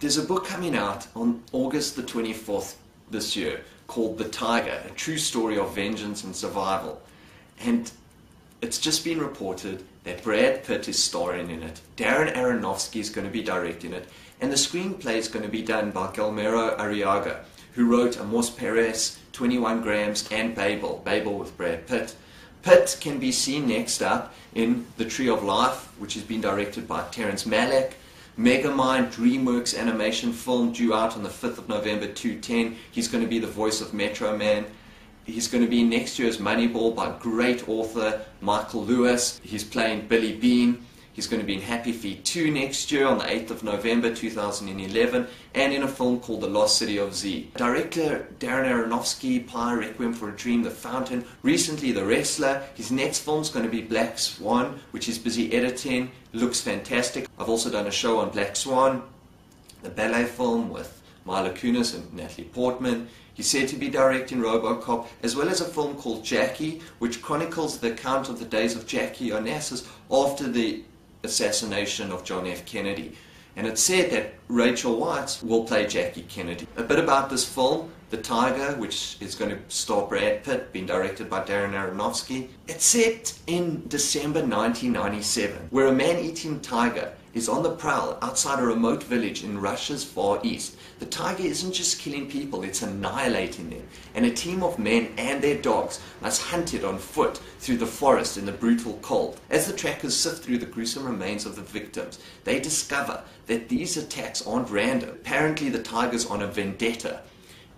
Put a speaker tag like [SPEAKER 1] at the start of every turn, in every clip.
[SPEAKER 1] There's a book coming out on August the 24th this year called The Tiger, a true story of vengeance and survival. And it's just been reported that Brad Pitt is starring in it, Darren Aronofsky is going to be directing it, and the screenplay is going to be done by Guillermo Arriaga, who wrote Amores Perros, 21 Grams, and Babel, Babel with Brad Pitt. Pitt can be seen next up in The Tree of Life, which has been directed by Terrence Malick. Megamind DreamWorks animation film due out on the 5th of November 2010. He's going to be the voice of Metro Man. He's going to be next year's Moneyball by great author Michael Lewis. He's playing Billy Beane. He's going to be in Happy Feet 2 next year on the 8th of November 2011 and in a film called The Lost City of Z. Director Darren Aronofsky, Pi, Requiem for a Dream, The Fountain, recently The Wrestler. His next film is going to be Black Swan, which he's busy editing. Looks fantastic. I've also done a show on Black Swan, the ballet film with Mila Kunis and Natalie Portman. He's said to be directing Robocop, as well as a film called Jackie, which chronicles the account of the days of Jackie Onassis after the assassination of John F. Kennedy. And it said that Rachel Weisz will play Jackie Kennedy. A bit about this film, The Tiger, which is going to star Brad Pitt, being directed by Darren Aronofsky. It's set in December 1997, where a man-eating tiger is on the prowl outside a remote village in Russia's far east. The tiger isn't just killing people, it's annihilating them. And a team of men and their dogs must hunt it on foot through the forest in the brutal cold. As the trackers sift through the gruesome remains of the victims, they discover that these attacks aren't random. Apparently the tiger's on a vendetta.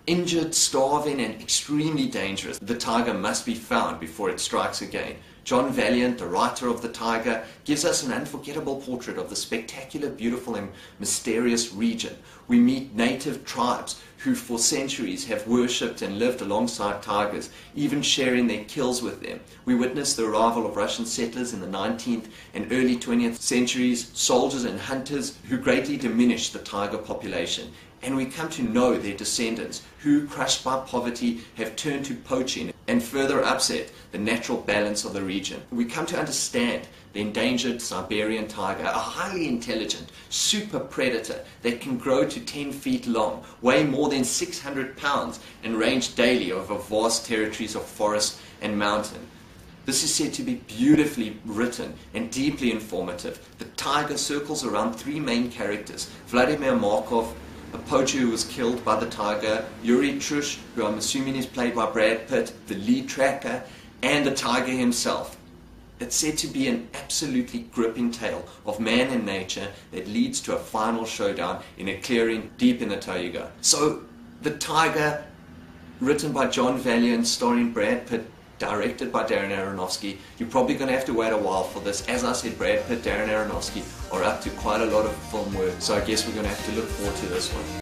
[SPEAKER 1] Injured, starving, and extremely dangerous, the tiger must be found before it strikes again. John Vaillant, the writer of The Tiger, gives us an unforgettable portrait of the spectacular, beautiful, and mysterious region. We meet native tribes who for centuries have worshipped and lived alongside tigers, even sharing their kills with them. We witness the arrival of Russian settlers in the 19th and early 20th centuries, soldiers and hunters who greatly diminished the tiger population. And we come to know their descendants who, crushed by poverty, have turned to poaching and further upset the natural balance of the region. We come to understand the endangered Siberian tiger, a highly intelligent super predator that can grow to 10 feet long, weigh more than 600 pounds, and range daily over vast territories of forest and mountain. This is said to be beautifully written and deeply informative. The tiger circles around three main characters Vladimir Markov, a poacher who was killed by the tiger, Yuri Trush, who I'm assuming is played by Brad Pitt, the lead tracker, and the tiger himself. It's said to be an absolutely gripping tale of man and nature that leads to a final showdown in a clearing deep in the taiga. So, The Tiger, written by John Vaillant, starring Brad Pitt, directed by Darren Aronofsky. You're probably going to have to wait a while for this. As I said, Brad Pitt, Darren Aronofsky are up to quite a lot of film work, so I guess we're going to have to look forward to this one.